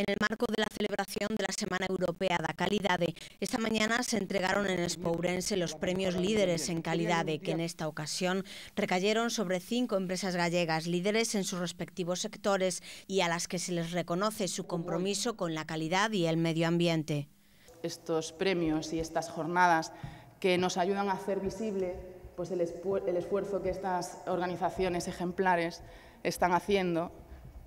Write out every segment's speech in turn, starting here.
En el marco de la celebración de la Semana Europea de Calidad, esta mañana se entregaron en Espourense los premios líderes en calidad, que en esta ocasión recayeron sobre cinco empresas gallegas líderes en sus respectivos sectores y a las que se les reconoce su compromiso con la calidad y el medio ambiente. Estos premios y estas jornadas que nos ayudan a hacer visible pues el, el esfuerzo que estas organizaciones ejemplares están haciendo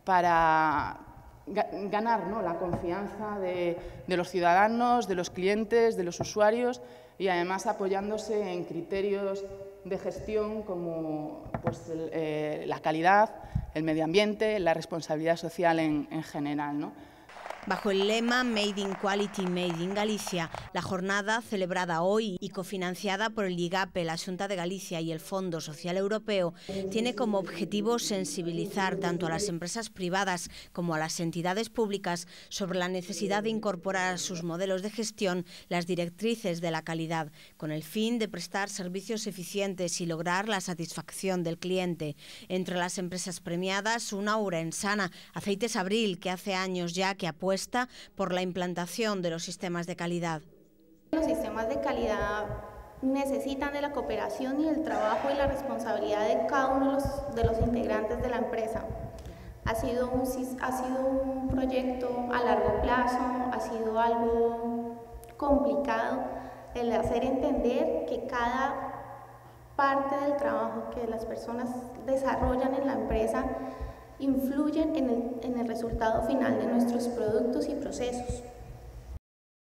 para ganar la confianza de, los ciudadanos, de los clientes, de los usuarios y además apoyándose en criterios de gestión como pues, eh, la calidad, el medio ambiente, la responsabilidad social en, en general. ¿no? Bajo el lema Made in Quality, Made in Galicia, la jornada celebrada hoy y cofinanciada por el IGAPE, la Junta de Galicia y el Fondo Social Europeo tiene como objetivo sensibilizar tanto a las empresas privadas como a las entidades públicas sobre la necesidad de incorporar a sus modelos de gestión las directrices de la calidad, con el fin de prestar servicios eficientes y lograr la satisfacción del cliente. Entre las empresas premiadas, una Urensana, Aceites Abril, que hace años ya que apuesta por la implantación de los sistemas de calidad. Los sistemas de calidad necesitan de la cooperación y el trabajo y la responsabilidad de cada uno de los, integrantes de la empresa. Ha sido, un, ha sido un proyecto a largo plazo, ha sido algo complicado el hacer entender que cada parte del trabajo que las personas desarrollan en la empresa influyen en el, en el resultado final de nuestros productos y procesos.